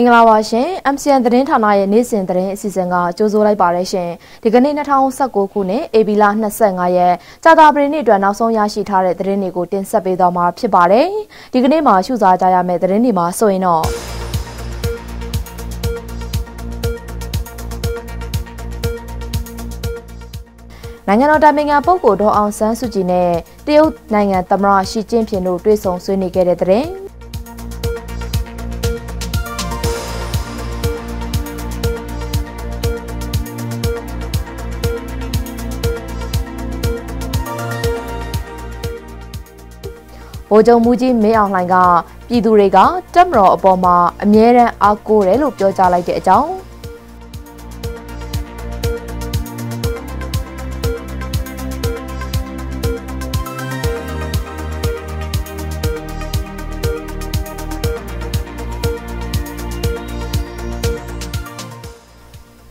မင်္ဂလာပါရှင် MCN သတင်းဌာနရဲ့နေ့စဉ်သတင်းအစီအစဉ်ကကြိုးစိုးလိုက်ပါရရှင်ဒီကနေ့2019ခုနှစ် AB လ25ရက်ကြာသပတေးနေ့အတွက်နောက်ဆုံးရရှိထားတဲ့သတင်းတွေကိုတင်ဆက်ပေးသွားမှာဖြစ်ပါတယ်ဒီကနေ့မှာရှုစားကြရမယ့်သတင်းတွေမှာဆိုရင်တော့နိုင်ငံတော်တိုင်ပင်ခံပုဂ္ဂိုလ်ဒေါ်အောင်ဆန်းစုကြည်နဲ့တရုတ်နိုင်ငံသမ္မတရှီကျင်းဖျင်တို့တွေ့ဆုံဆွေးနွေးခဲ့တဲ့သတ ဗိုလ်ချုပ်မူကြီးမင်းအောင်လှိုင်ကပြည်သူတွေကတက်မတော်အပေါ်မှာအမြဲတမ်းအားကိုးတယ်လို့ပြောကြားလိုက်တဲ့အကြောင်း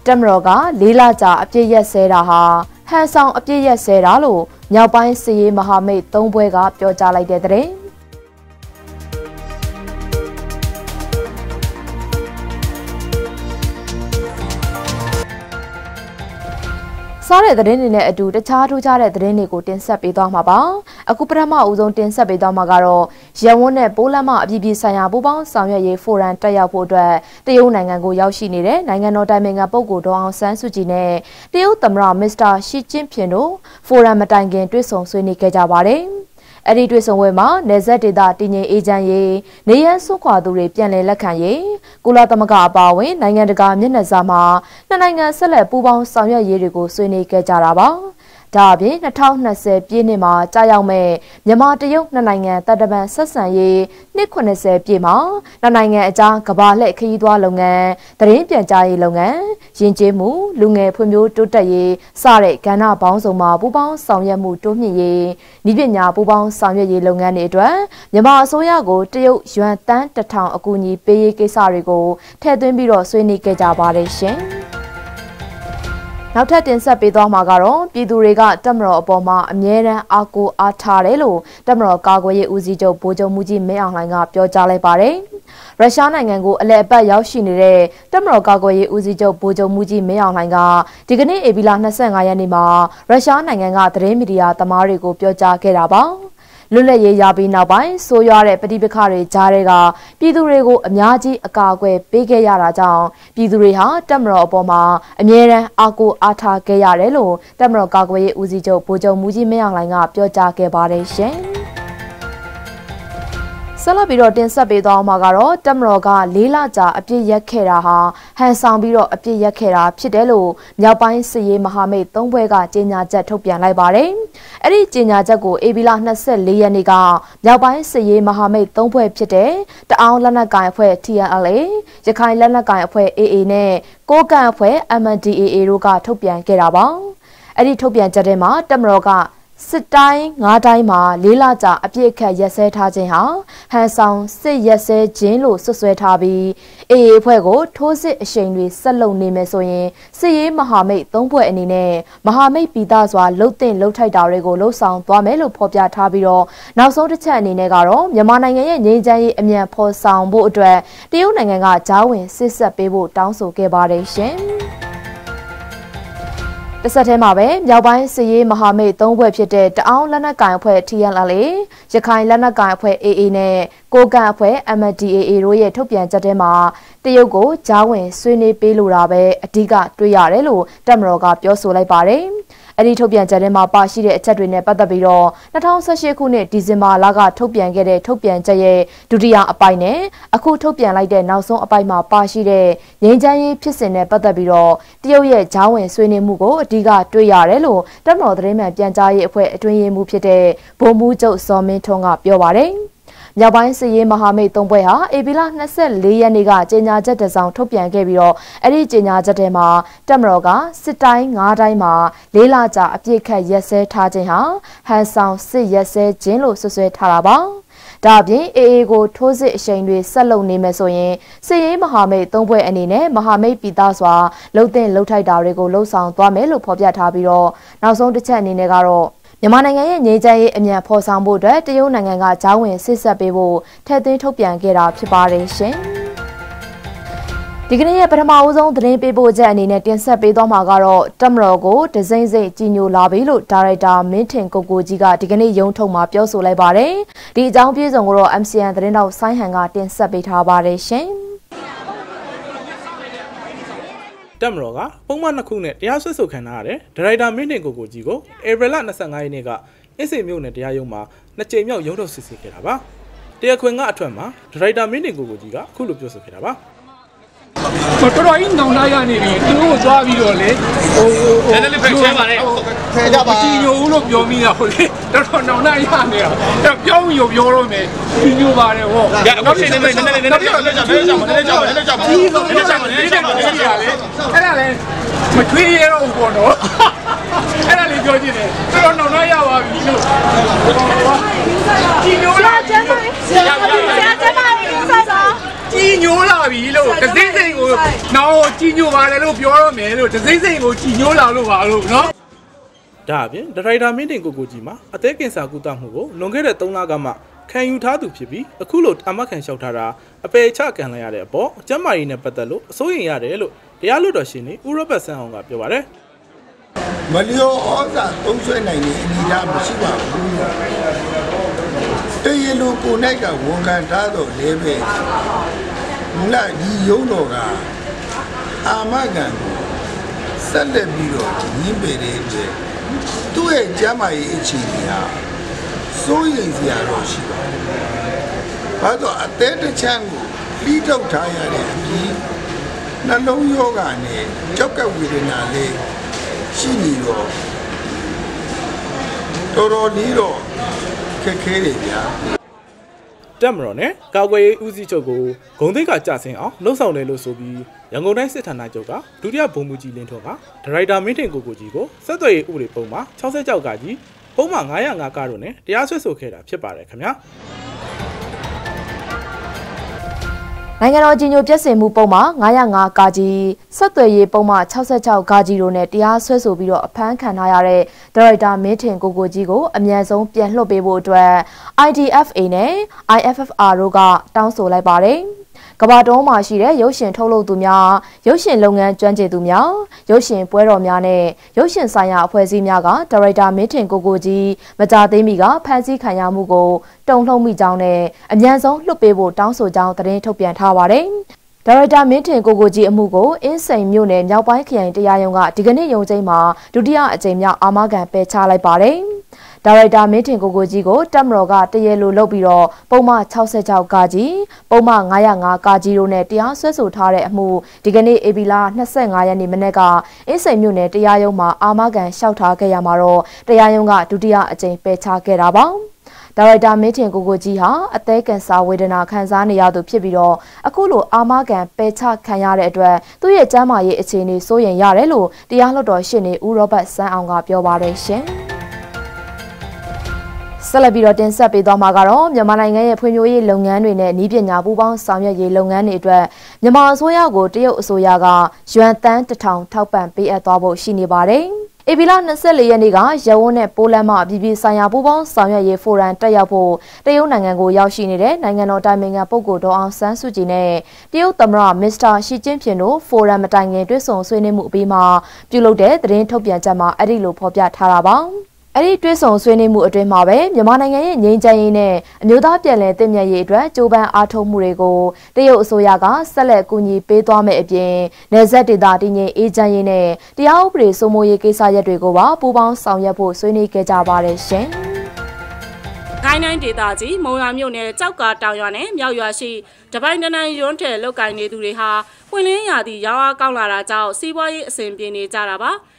တက်မတော်ကလေးလကြာအပြစ်ရက်စဲတာဟာဟန်ဆောင်အပြစ်ရက်စဲတာလို့မြောက်ပိုင်းစီရေးမဟာမိတ်၃ဘွဲကပြောကြားလိုက်တဲ့တဲ့ စားတဲ့သတင်းတွေနဲ့အတူတခြားထူးခြားတဲ့သတင်းတွေကိုတင်ဆက်ပေးသွားမှာပါအခုပထမအဦးဆုံးတင်ဆက်ပေးသွားမှာကတော့ရဝန်းနဲ့ပိုးလမ်းမအပြည်ပြည်ဆိုင်ရာပူးပေါင်းဆောင်ရွက်ရေးဖိုရမ်တက်ရောက်ဖို့အတွက်တရုတ်နိုင်ငံကိုရောက်ရှိနေတဲ့နိုင်ငံတော်တိုင်ပင်ခံပုဂ္ဂိုလ်ဒေါအောင်ဆန်းစုကြည်နဲ့တရုတ်သမ္မတမစ္စတာရှီကျင်းဖျင်တို့ဖိုရမ်မတိုင်ခင်တွေ့ဆုံဆွေးနွေးခဲ့ကြပါတယ်။ အဲ့ဒီတွေ့ဆုံပွဲမှာနေဆက်ဒေတာတည်ငြိမ်အေးချမ်းရေးနေရန်ဆွခွာသူတွေပြန်လည်လက်ခံရေးကုလသမဂ္ဂအပါအဝင်နိုင်ငံတကာမျက်နှာစာမှာနှစ်နိုင်ငံဆက်လက်ပူးပေါင်းဆောင်ရွက်ရေးတွေကိုဆွေးနွေးခဲ့ကြတာပါ။ ဒါအပြင်2020ပြည့်နှစ်မှာကြာရောက်မဲ့မြန်မာတရုတ်နှစ်နိုင်ငံတပ်တပံဆက်ဆံရေးနှစ်80ပြည့်မှာနှစ်နိုင်ငံအကြားကဘာလှည့်ခရီးသွားလုပ်ငန်းသတင်းပြန်ကြားရေးလုပ်ငန်းယဉ်ကျေးမှုလူငယ်ဖွံ့ဖြိုးတိုးတက်ရေးစတဲ့ကဏ္ဍပေါင်းစုံမှာပူးပေါင်းဆောင်ရွက်မှုတိုးမြှင့်ရေးဤပညာပူးပေါင်းဆောင်ရွက်ရေးလုပ်ငန်းတွေအတွက်မြန်မာအစိုးရကိုတရုတ်ယွမ်တန်းတထောင်အကူအညီပေးရေးကိစ္စတွေကိုထည့်သွင်းပြီးတော့ဆွေးနွေးခဲ့ကြပါတယ်ရှင်။ နောက်ထပ်တင်ဆက်ပေးသွားမှာကတော့ပြည်သူတွေကတက်မတော်အပေါ်မှာအမြဲတမ်းအားကိုးအားထားတယ်လို့တက်မတော်ကာကွယ်ရေးဦးစီးချုပ်ဗိုလ်ချုပ်မှုကြီးမင်းအောင်လှိုင်ကပြောကြားလိုက်ပါတယ်။ရုရှားနိုင်ငံကိုအလဲအပတ်ရောက်ရှိနေတဲ့တက်မတော်ကာကွယ်ရေးဦးစီးချုပ်ဗိုလ်ချုပ်မှုကြီးမင်းအောင်လှိုင်ကဒီကနေ့ဧပြီလ25ရက်နေ့မှာရုရှားနိုင်ငံကသတင်းမီဒီယာသမားတွေကိုပြောကြားခဲ့တာပါ။ လွတ်လပ်ရေးရပြီးနောက်ပိုင်းဆိုးရွားတဲ့ပဋိပက္ခတွေကြားတဲ့ကပြည်သူတွေကိုအများကြီးအကာအကွယ်ပေးခဲ့ရတာကြောင့်ပြည်သူတွေဟာတက်မတော်အပေါ်မှာအမြဲတမ်းအားကိုးအားထားခဲ့ရတယ်လို့တက်မတော်ကာကွယ်ရေးဦးစီးချုပ်ဗိုလ်ချုပ်မူကြီးမင်းအောင်လှိုင်ကပြောကြားခဲ့ပါတယ်ရှင်။ ဆက်လက်ပြီးတော့တင်ဆက်ပေးသွားမှာကတော့တက်မတော်ကလေးလကြာအပြစ်ရက်ခဲ့တာဟာဟန်ဆောင်ပြီးတော့အပြစ်ရက်ခဲ့တာဖြစ်တယ်လို့မြောက်ပိုင်းစစ်ရေးမဟာမိတ်၃ဘွဲကကြေညာချက်ထုတ်ပြန်လိုက်ပါတယ်။အဲ့ဒီကြေညာချက်ကိုအေဗီလာ24ရက်နေ့ကမြောက်ပိုင်းစစ်ရေးမဟာမိတ်၃ဘွဲဖြစ်တဲ့တအောင်းလက်နက်ကိုင်အဖွဲ့ TNLA ရခိုင်လက်နက်ကိုင်အဖွဲ့ AA နဲ့ကိုကန့်အဖွဲ့ MNDAA တို့ကထုတ်ပြန်ခဲ့တာပါ။အဲ့ဒီထုတ်ပြန်ချက်ထဲမှာတက်မတော်က စစ်တိုင်း၅တိုင်းမှာလေးလကြာအပြစ်ခတ်ရက်စဲထားခြင်းဟာဟန်ဆောင်စစ်ရက်စဲခြင်းလို့ဆွဆွဲထားပြီးအေအေအဖွဲ့ကိုထိုးစစ်အရှိန်တွေဆက်လုပ်နေမယ်ဆိုရင်စစ်ရေးမဟာမိတ်သုံးဖွဲ့အနေနဲ့မဟာမိတ်ပြည်သားစွာလှုပ်တင်လှုပ်ထိုက်တာတွေကိုလှုပ်ဆောင်သွားမယ်လို့ဖော်ပြထားပြီးတော့နောက်ဆုံးတစ်ချက်အနေနဲ့ကတော့မြန်မာနိုင်ငံရဲ့ငြိမ်းချမ်းရေးအမြန်ဖော်ဆောင်ဖို့အတွက်တရုတ်နိုင်ငံကဂျားဝင်စစ်ဆက်ပေးဖို့တောင်းဆိုခဲ့ပါတယ်ရှင်။ တစ်ဆက်တည်းမှာပဲမြောက်ပိုင်းစစ်ရေးမဟာမိတ်၃ဘွဲ့ဖြစ်တဲ့တအောင်းလက်နက်ကိုင်အဖွဲ့ TNLA ရခိုင်လက်နက်ကိုင်အဖွဲ့ AA နဲ့ကိုကန်အဖွဲ့ MDAA တို့ရဲ့ထုတ်ပြန်ချက်ထဲမှာတရုတ်ကိုဂျားဝင်ဆွေးနွေးပေးလိုတာပဲအဓိကတွေ့ရတယ်လို့တက်မတော်ကပြောဆိုလိုက်ပါတယ်။ အဲ့ဒီထုတ်ပြန်ချက်ထဲမှာပါရှိတဲ့အချက်တွေနဲ့ပတ်သက်ပြီးတော့2018ခုနှစ်ဒီဇင်ဘာလကထုတ်ပြန်ခဲ့တဲ့ထုတ်ပြန်ချက်ရဲ့ဒုတိယအပိုင်းနဲ့အခုထုတ်ပြန်လိုက်တဲ့နောက်ဆုံးအပိုင်းမှာပါရှိတဲ့ငြိမ်းချမ်းရေးဖြစ်စဉ်နဲ့ပတ်သက်ပြီးတော့တရုတ်ရဲ့ဂျားဝင်ဆွေးနွေးမှုကိုအဓိကတွေ့ရတယ်လို့တပ်မတော်သတင်းမှန်ပြန်ကြားရေးအဖွဲ့အတွင်းရေးမှူးဖြစ်တဲ့ဗိုလ်မှူးချုပ်စောမင်းထွန်းကပြောပါတယ်။ မြောက်ပိုင်းစစ်ရေးမဟာမိတ်သုံးဘွဲဟာဧပြီလ24ရက်နေ့ကကြေညာချက်တစ်စောင်ထုတ်ပြန်ခဲ့ပြီးတော့အဲ့ဒီကြေညာချက်ထဲမှာတက်မတော်ကစစ်တိုင်း၅တိုင်းမှာလေးလကြာအပြစ်ခတ်ရက်စဲထားခြင်းဟာဟန်ဆောင်စစ်ရက်စဲခြင်းလို့ဆွဆွဲထားတာပါဒါအပြင် AA ကိုထိုးစစ်အရှိန်တွေဆက်လုပ်နေမယ်ဆိုရင်စစ်ရေးမဟာမိတ်သုံးဘွဲ့အနေနဲ့မဟာမိတ်ပြည်သားစွာလှုပ်တဲ့လှုပ်ထိုက်တာတွေကိုလှုပ်ဆောင်သွားမယ်လို့ဖော်ပြထားပြီးတော့နောက်ဆုံးတစ်ချက်အနေနဲ့ကတော့ မြန်မာနိုင်ငံရဲ့ငြိမ်းချမ်းရေးအမြန်ဖော်ဆောင်ဖို့အတွက်တရုတ်နိုင်ငံကဂျားဝင်ဆစ်ဆက်ပေးဖို့ထည့်သွင်းထုတ်ပြန်ခဲ့တာဖြစ်ပါတယ်ရှင်။ဒီကနေ့ရဲ့ပထမအဦးဆုံးသတင်းပေးပို့ချက်အနေနဲ့တင်ဆက်ပေးသွားမှာကတော့တမတော်ကိုဒဇိမ့်စိတ်ကြီးညိုလာပြီလို့ဒါရိုက်တာမင်းထင်ကိုကိုကြီးကဒီကနေ့ရုံးထုတ်မှာပြောဆိုလိုက်ပါတယ်။ဒီအကြောင်းပြည့်စုံကိုတော့ MCN သတင်းတော်ဆိုင်းဟန်ကတင်ဆက်ပေးထားပါတယ်ရှင်။ တက်မတော်ကပုံမှန်နှစ်ခုနဲ့တရားစွဲဆိုခံထားရတဲ့ဒါရိုက်တာမင်းတင်ကိုကိုကြီးကိုဧပြီလ25ရက်နေ့ကအစ်စေမြို့နယ်တရားရုံးမှာနှစ်ကြိမ်မြောက်ရုံးထုတ်စစ်ဆေးခဲ့တာပါ။တရားခွင်ကအထွက်မှာဒါရိုက်တာမင်းတင်ကိုကိုကြီးကအခုလိုပြောဆိုခဲ့တာပါ။ တော်တော်ကြီးနောင်လာရနေပြီသူတို့ကိုသွားပြီးတော့လေဟိုဟိုလည်းလည်းဖယ်ချဲပါနဲ့ဖယ်ကြပါကြည်ညိုဦးလို့ပြောမိတာဟုတ်လေတော်တော်နောင်လာရနေတာအဲ့ပြောင်းပြီးပြောတော့မယ်ကြည်ညိုပါတယ်ဟောရအခုချိန်နေနေနေနေနေနေကြောက်နေကြောက်နေကြောက်နေကြောက်နေကြောက်ကြီးဆုံးနေကြောက်နေကြောက်နေကြောက်လေအဲ့ဒါလေမထွေးရတော့ဘူးပေါ့နော်အဲ့ဒါလေးပြောကြည့်တယ်တော်တော်နောင်လာရပါပြီလို့ကြည်ညိုလာကျမ်းပါဆရာကျမ်းပါဆိုင်ပါကြီးညိုးလာပြီလို့ဒစိမ့်စိမ့် ကိုနောက်ကြီးညိုပါတယ်လို့ပြောရမယ်လို့ဒစိမ့်စိမ့်ကိုကြီးညိုးလာလို့ပါလို့နော်ဒါအပြင်ဒရိုက်တာမင်းတင်ကိုကိုကြီးမှာအသေးကင်ဆာကုသမှုကိုလွန်ခဲ့တဲ့3လကမှခံယူထားသူဖြစ်ပြီးအခုလိုအမတ်ခံလျှောက်ထားတာအပေချခံလိုက်ရတဲ့အပေါ်အကျမ်းမာရေးနဲ့ပတ်သက်လို့အစိုးရင်ရတယ်လို့တရားလွှတ်တော်ရှင်နေဥရောပဆန်အောင်ကပြောပါတယ်မလျောဩဇာသုံးဆွဲနိုင်တဲ့အနေအထားမရှိပါဘူးတရလိုကိုနိုင်ကဝန်ခံထားတော့လည်းပဲ မလာဒီယုံတော်ကအာမခံကိုဆက်လက်ပြီးတော့ညှင်းပယ်တဲ့အတွက်သူ့ရဲ့ကျမ်းမာရေးအခြေအနေဟာစိုးရိမ်စရာတော့ရှိပါတယ်။ဘာလို့အသေးတချမ်းကိုလှီးထုတ်ထားရတဲ့အပြီးနှလုံးယောဂနဲ့ကြောက်ကဝေဒနာလေးရှိနေတော့တော်တော်လေးတော့ခက်ခဲတယ်ဗျာ တက်မတော်နဲ့ကာကွယ်ရေးဦးစီးချုပ်ကိုဂုံသိက္ခာကြဆင်းအောင်လှုံ့ဆော်တယ်လို့ဆိုပြီးရန်ကုန်တိုင်းစစ်ဌာနချုပ်ကဒုတိယဗိုလ်မှူးကြီးလင်းထွန်းကဒါရိုက်တာမင်းထင်ကိုကိုကြီးကိုဆက်သွယ်ရေးဥပဒေပုံမှာ60ကြောက်ကကြီးပုံမှာ905ကားတို့နဲ့တရားစွဲဆိုခဲ့တာဖြစ်ပါတယ်ခင်ဗျာ နိုင်ငံတော်ကြီးညိုပြည့်စင်မှုပုံမှာ905ကာကြီးဆက်သွယ်ရေးပုံမှာ66ကာကြီးတို့နဲ့တရားစွဲဆိုပြီးတော့အဖမ်းခံထားရတဲ့ဒါရိုက်တာမင်းထင်ကိုကိုကြီးကိုအမြန်ဆုံးပြန်လွှတ်ပေးဖို့အတွက် IDFA နဲ့ IFFR တို့ကတောင်းဆိုလိုက်ပါတယ်။ ကဘာတုံးမှာရှိတဲ့ရုပ်ရှင်ထုတ်လုပ်သူများရုပ်ရှင်လုပ်ငန်းကျွမ်းကျင်သူများရုပ်ရှင်ပွဲတော်များနဲ့ရုပ်ရှင်ဆိုင်ရာအဖွဲ့အစည်းများကဒါရိုက်တာမင်းထင်ကိုကိုကြီးမကြသေးမီကဖမ်းဆီးခံရမှုကိုတုံ့လှုပ်မိကြောင်းနဲ့အမြန်ဆုံးလွှတ်ပေးဖို့တောင်းဆိုကြောင်းသတင်းထုတ်ပြန်ထားပါတယ်။ဒါရိုက်တာမင်းထင်ကိုကိုကြီးအမှုကိုအင်းစိန်မြို့နယ်မြောက်ပိုင်းခရိုင်တရားရုံးကဒီကနေ့ရုံးချိန်မှာဒုတိယအကြိမ်မြောက်အာမခံပယ်ချလိုက်ပါတယ်။ ဒါရိုက်တာမင်းထင်ကိုကိုကြီးကိုတက်မတော်ကတရေလိုလုပ်ပြီးတော့ပုံမှန်66ကကြီးပုံမှန်905ကကြီးတို့နဲ့တရားစွဲဆိုထားတဲ့အမှုဒီကနေ့အေဘီလာ25ရက်နေ့မနေ့ကအင်းစိန်မြို့နယ်တရားရုံးမှာအာမခံလျှောက်ထားခဲ့ရမှာတော့တရားရုံးကဒုတိယအကြိမ်ပယ်ချခဲ့တာပါဒါရိုက်တာမင်းထင်ကိုကိုကြီးဟာအသေးကန်ဆာဝေဒနာခံစားနေရသူဖြစ်ပြီးတော့အခုလိုအာမခံပယ်ချခံရတဲ့အတွက်သူ့ရဲ့ကျန်းမာရေးအခြေအနေစိုးရိမ်ရတယ်လို့တရားလွှတ်တော်ရှင်းနေဦးရောဘတ်စန်းအောင်ကပြောပါတယ်ရှင်။ ဆက်လက်ပြီးတော့တင်ဆက်ပေးသွားမှာကတော့မြန်မာနိုင်ငံရဲ့ဖွံ့ဖြိုးရေးလုပ်ငန်းတွေနဲ့ဤပညာပူးပေါင်းဆောင်ရွက်ရေးလုပ်ငန်းတွေအတွက်မြန်မာအစိုးရကိုတရုတ်အစိုးရကယွမ်တန်းတထောင်ထောက်ပံ့ပေးအပ်သွားဖို့ရှိနေပါတယ်။ဧပြီလ24ရက်နေ့ကရဝန်းနဲ့ပိုလန်မှပြည်ပြည်ဆိုင်ရာပူးပေါင်းဆောင်ရွက်ရေးဖိုရမ်တက်ရောက်ဖို့တရုတ်နိုင်ငံကိုရောက်ရှိနေတဲ့နိုင်ငံတော်တိုင်ပင်ခံပုဂ္ဂိုလ်ဒေါအောင်ဆန်းစုကြည်နဲ့တရုတ်သမ္မတမစ္စတာရှီကျင်းဖျင်တို့ဖိုရမ်မတိုင်ခင်တွေ့ဆုံဆွေးနွေးမှုအပြီးမှာပြုလုပ်တဲ့သတင်းထုတ်ပြန်ချက်မှာအဲ့ဒီလိုဖော်ပြထားတာပါ။ အဲ့ဒီတွဲဆောင်ဆွေးနွေးမှုအတွင်းမှာပဲမြန်မာနိုင်ငံရဲ့ငြိမ်းချမ်းရေးနဲ့အမျိုးသားပြည်လည်တည်မြဲရေးအတွက်ကြိုးပမ်းအားထုတ်မှုတွေကိုတရုတ်အစိုးရကဆက်လက်ကူညီပေးသွားမယ့်အပြင်နယ်စပ်ဒေသတည်ငြိမ်အေးချမ်းရေးနဲ့တရားဥပဒေစိုးမိုးရေးကိစ္စရပ်တွေကိုပါပူးပေါင်းဆောင်ရွက်ဖို့ဆွေးနွေးခဲ့ကြပါတယ်ရှင်။ကိုင်းတိုင်းဒေသကြီးမုံရွာမြို့နယ်ကြောက်ကာတောင်ရွာနဲ့မြောက်ရွာရှိတပိုင်းတနန်းရွန်းထဲလောက်ကင်နေသူတွေဟာပွင့်လင်းရာသီရောင်းအားကောင်းလာတာကြောင့်စီးပွားရေးအဆင်ပြေနေကြတာပါ။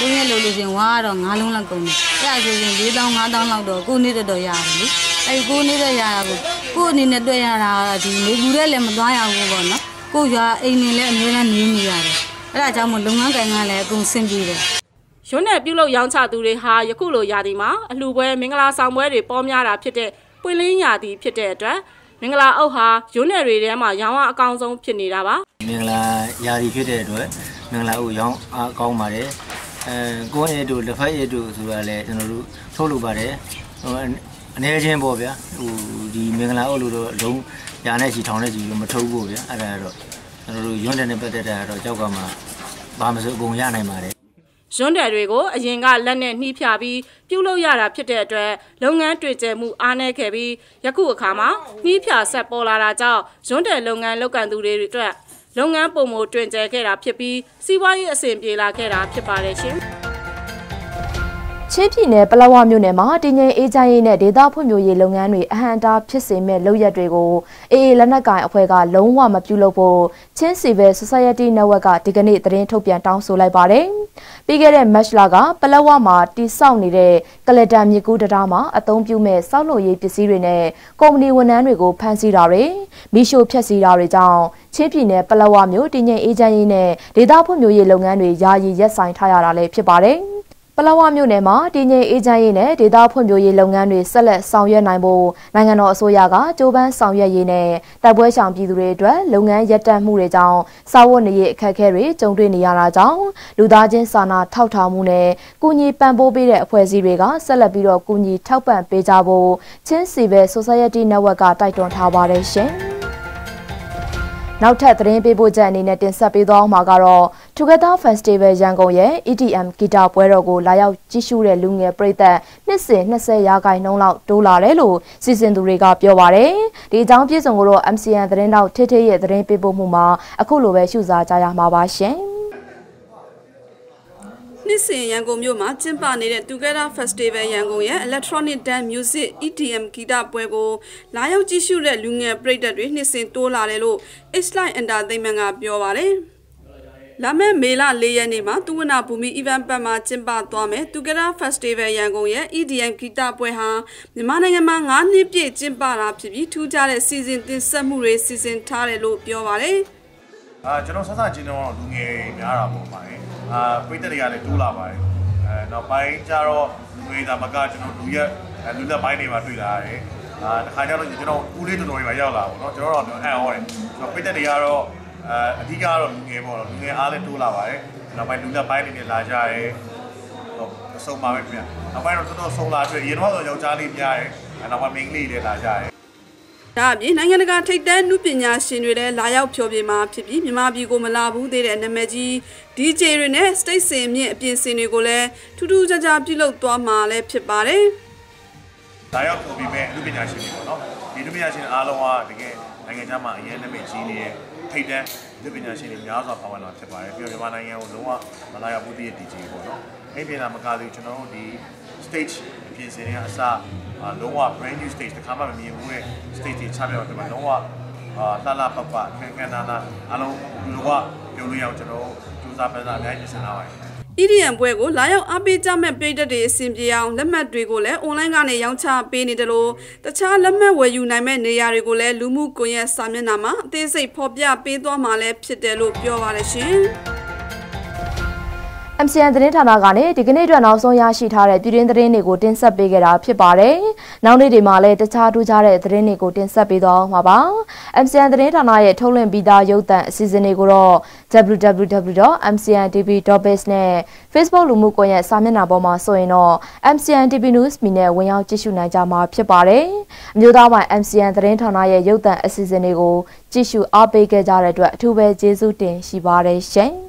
လုံးရလို့လို့ရှင်ဝါကတော့၅လုံးလောက်ကုန်တယ်။အဲ့ဒါဆိုရင်၄000 5000လောက်တော့ကိုနေ့တော့တော့ရတယ်လေ။အဲ့ကိုနေ့တော့ရတာကိုကိုအနေနဲ့တွေ့ရတာဒီနေဘူးတဲ့လည်းမသွားရဘူးပေါ့နော်။ကိုရွာအိမ်နေလည်းအများနဲ့နေနေရတယ်။အဲ့ဒါကြောင့်မလုပ်ငန်းကိုင်ကလည်းအကုန်ဆင်ပြေတယ်။ရွနဲ့ပြုတ်လို့ရောင်းချသူတွေဟာယခုလိုရာသီမှာအလှပွဲမင်္ဂလာဆောင်ပွဲတွေပေါ်များတာဖြစ်တဲ့ပွင့်လင်းရာသီဖြစ်တဲ့အတွက်မင်္ဂလာအုပ်ဟာရွနယ်တွေထဲမှာရောင်းအားအကောင်းဆုံးဖြစ်နေတာပါမင်္ဂလာရာသီဖြစ်တဲ့အတွက်မင်္ဂလာအုပ်ရောင်းအားကောင်းပါတယ် အဲကိုယ်ရည်တို့လက်ဖက်ရည်တို့ဆိုတာလည်းကျွန်တော်တို့ထုတ်လုပ်ပါတယ်ဟိုအနေချင်းပေါ့ဗျာဟိုဒီမင်္ဂလာအုပ်လို့တော့လုံးရာနဲ့ချီထောင်နဲ့ချီလို့မထုတ်ဘူးဗျာအဲ့ဒါတော့ကျွန်တော်တို့ရွန်းတဲ့နဲ့ပတ်သက်တာတော့ကြောက်ကမှဘာမစိုးအကုန်ရနိုင်ပါတယ်ရွန်းတယ်တွေကိုအရင်ကလက်နဲ့နှီးဖြပြီးပြုတ်လို့ရတာဖြစ်တဲ့အတွက်လုပ်ငန်းတွေ့ကျမှုအားနည်းခဲ့ပြီးယခုအခါမှာနှီးဖြဆက်ပေါ်လာတာကြောင့်ရွန်းတယ်လုပ်ငန်းလုပ်ကန်သူတွေအတွက် လုပ်ငန်းပုံမှုတွင်ကျယ်ခဲ့တာဖြစ်ပြီးစီးပွားရေးအဆင်ပြေလာခဲ့တာဖြစ်ပါတယ်ရှင်။ ချင်းပြည်နယ်ပလောဝမြို့နယ်မှာတင်းငိမ်အေးချမ်းရေးနဲ့ဒေသဖွံ့ဖြိုးရေးလုပ်ငန်းတွေအဟံတားဖြစ်စေမဲ့လုပ်ရက်တွေကိုအေအေလက်နက်ကိုင်အဖွဲ့ကလုံးဝမပြုလုပ်ဖို့ချင်း Civil Society Network ကဒီကနေ့သတင်းထုတ်ပြန်တောင်းဆိုလိုက်ပါတယ်။ပြီးခဲ့တဲ့ match လကပလောဝမှာတိစောက်နေတဲ့ကလတန်မြကူးတရားမှာအသုံးပြုမဲ့စောက်လို့ရေးပစ္စည်းတွေနဲ့ကုမ္ပဏီဝန်ထမ်းတွေကိုဖမ်းဆီးတာတွေမိရှို့ဖျက်ဆီးတာတွေကြောင့်ချင်းပြည်နယ်ပလောဝမြို့တင်းငိမ်အေးချမ်းရေးနဲ့ဒေသဖွံ့ဖြိုးရေးလုပ်ငန်းတွေယာယီရပ်ဆိုင်းထားရတာလည်းဖြစ်ပါတယ်။ ပလောဝမြို့နယ်မှာတည်ငြိမ်အေးချမ်းရေးနဲ့ဒေသဖွံ့ဖြိုးရေးလုပ်ငန်းတွေဆက်လက်ဆောင်ရွက်နိုင်ဖို့နိုင်ငံတော်အစိုးရကကြိုးပမ်းဆောင်ရွက်ရေးနဲ့တိုက်ပွဲရှောင်ပြည်သူတွေအတွက်လုပ်ငန်းရပ်တန့်မှုတွေကြောင့်စာဝတ်နေရေးအခက်အခဲတွေကြုံတွေ့နေရတာကြောင့်လူသားချင်းစာနာထောက်ထားမှုနဲ့ကုညီပံ့ပိုးပေးတဲ့အဖွဲ့အစည်းတွေကဆက်လက်ပြီးတော့ကုညီထောက်ပံ့ပေးကြဖို့ချင်း Civil Society Network ကတိုက်တွန်းထားပါတယ်ရှင်။ နောက်ထပ်သတင်းပေးပို့ချက်အနေနဲ့တင်ဆက်ပေးသွားအောင်မှာကတော့ Together Festival ရန်ကုန်ရဲ့ EDM ဂီတပွဲတော်ကိုလာရောက်ကြည့်ရှုတဲ့လူငယ်ပရိသတ်နှစ်စဉ်20ရာခိုင်နှုန်းလောက်တိုးလာတယ်လို့စီစဉ်သူတွေကပြောပါတယ်။ဒီအကြောင်းပြည့်စုံကိုတော့ MCN သတင်းတောက်ထေးထေးရဲ့သတင်းပေးပို့မှုမှာအခုလိုပဲရှုစားကြရမှာပါရှင်။ နှစ်စဉ်ရန်ကုန်မြို့မှာကျင်းပနေတဲ့ Together Festival ရန်ကုန်ရဲ့ Electronic Dance Music EDM ဂီတပွဲကိုလာရောက်ကြည့်ရှုတဲ့လူငယ်ပရိသတ်တွေနှစ်စဉ်တိုးလာတယ်လို့ X-Line Entertainment ကပြောပါတယ်။လာမယ့်မေလ၄ရက်နေ့မှာသူဝနာဘူမီ event ပတ်မှာကျင်းပသွားမယ် Together Festival ရန်ကုန်ရဲ့ EDM ဂီတပွဲဟာမြန်မာနိုင်ငံမှာ9နှစ်ပြည့်ကျင်းပတာဖြစ်ပြီးထူးခြားတဲ့စီစဉ်တင်ဆက်မှုတွေစီစဉ်ထားတယ်လို့ပြောပါတယ်။အာကျွန်တော်ဆက်ဆက်ချင်းတော့လူငယ်များတာပေါ့ပါတယ် အာပြိတ္တတွေကလည်းတိုးလာပါတယ်အဲနောက်ပိုင်းကျတော့ငွေသာမကကျွန်တော်လူရက်လူလက်ပိုင်းတွေမှာတွေ့လာရတယ်အာတခါကျတော့ကျွန်တော်ဦးလေးတော်တော်တွေမှာရောက်လာပေါ့နော်ကျွန်တော်တော့အံ့ဩတယ်ကျွန်တော်ပြိတ္တတွေကတော့အာအဓိကတော့လူငယ်ပေါ့နော်လူငယ်အားလည်းတိုးလာပါတယ်နောက်ပိုင်းလူလက်ပိုင်းတွေနဲ့လာကြရဲဟုတ်အဆုံးပါပဲခင်ဗျနောက်ပိုင်းတော့တော်တော်ဆုံးလာတွေ့ရင်တော့ယောက်ျားလေးများတယ်နောက်ပိုင်းမိန်းကလေးတွေလာကြရဲ ဒါအပြင်နိုင်ငံတကာထိပ်တန်းနုပညာရှင်တွေလည်းလာရောက်ဖြောပြမှာဖြစ်ပြီးမြန်မာပြည်ကိုမလာဘူးသေးတဲ့နာမည်ကြီး DJ တွေနဲ့ state စင်မြင့်အပြင်စင်တွေကိုလည်းထူးထူးခြားခြားပြုလုပ်သွားမှာလည်းဖြစ်ပါတယ်။လာရောက်ဖြောပြမဲ့နုပညာရှင်တွေပေါ့နော်။ဒီနုပညာရှင်အားလုံးကတကယ်နိုင်ငံခြားမှာအရင်နာမည်ကြီးနေတဲ့ထိပ်တန်းနုပညာရှင်တွေများစွာပါဝင်လာဖြစ်ပါတယ်။ပြီးတော့မြန်မာနိုင်ငံကိုလုံးဝမလာရောက်ဘူးတည်း DJ ပေါ့နော်။အဲ့ပြင်လာမကသေးကျွန်တော်တို့ဒီ stage ပြင်ဆင်တဲ့အစလုံးဝ brand new stage တခါမှမမြင်ဘူးတဲ့ stage တွေချပြတော့ဒီမှာလုံးဝအာလှလှပပခန်းခန်းနာနာအားလုံးလူကပြုံးလို့ရအောင်ကျွန်တော်စူးစမ်းပန်းစားအများကြီးပြင်ဆင်လာပါတယ် EDM ပွဲကိုလာရောက်အားပေးကြမဲ့ပြည်သက်တွေအဆင်ပြေအောင်လက်မှတ်တွေကိုလည်း online ကနေရောင်းချပေးနေတယ်လို့တခြားလက်မှတ်ဝယ်ယူနိုင်မဲ့နေရာတွေကိုလည်းလူမှုကွန်ရက်စာမျက်နှာမှာအသေးစိတ်ဖော်ပြပေးသွားမှာလည်းဖြစ်တယ်လို့ပြောပါရရှင်။ MCN သတင်းဌာနကနေဒီကနေ့အတွက်နောက်ဆုံးရရှိထားတဲ့ပြည်တွင်းသတင်းတွေကိုတင်ဆက်ပေးခဲ့တာဖြစ်ပါတယ်။နောက်နေ့တွေမှာလည်းတခြားထူးခြားတဲ့သတင်းတွေကိုတင်ဆက်ပေးသွားမှာပါ။ MCN သတင်းဌာနရဲ့ထုတ်လွှင့်ပြီးသားရုပ်သံအစီအစဉ်တွေကိုတော့ www.mcntv.biz နဲ့ Facebook လူမှုကွန်ရက်စာမျက်နှာပေါ်မှာဆိုရင်တော့ MCN TV News မီနဲ့ဝင်ရောက်ကြည့်ရှုနိုင်ကြမှာဖြစ်ပါတယ်။အမျိုးသားပိုင်း MCN သတင်းဌာနရဲ့ရုပ်သံအစီအစဉ်တွေကိုကြည့်ရှုအားပေးခဲ့ကြတဲ့အတွက်အထူးပဲကျေးဇူးတင်ရှိပါတယ်ရှင်။